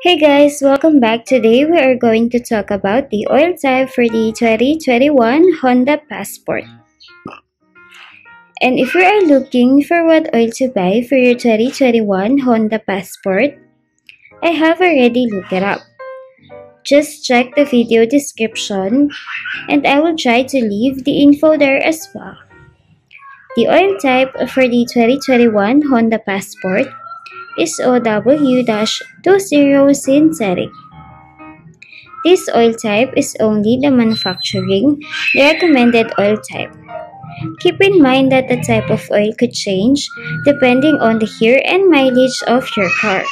Hey guys, welcome back. Today we are going to talk about the oil type for the 2021 Honda Passport. And if you are looking for what oil to buy for your 2021 Honda Passport, I have already looked it up. Just check the video description and I will try to leave the info there as well. The oil type for the 2021 Honda Passport is 0W-20 synthetic. This oil type is only the manufacturing the recommended oil type. Keep in mind that the type of oil could change depending on the year and mileage of your car.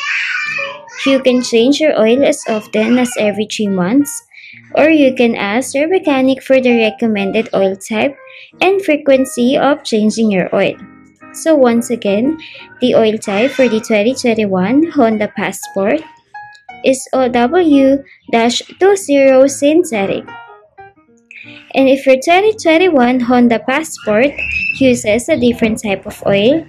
You can change your oil as often as every 3 months, or you can ask your mechanic for the recommended oil type and frequency of changing your oil. So once again, the oil type for the 2021 Honda Passport is 0W-20 synthetic. And if your 2021 Honda Passport uses a different type of oil,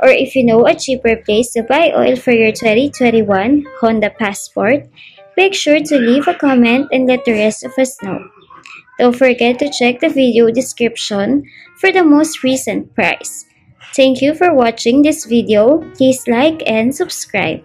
or if you know a cheaper place to buy oil for your 2021 Honda Passport, make sure to leave a comment and let the rest of us know. Don't forget to check the video description for the most recent price. Thank you for watching this video. Please like and subscribe.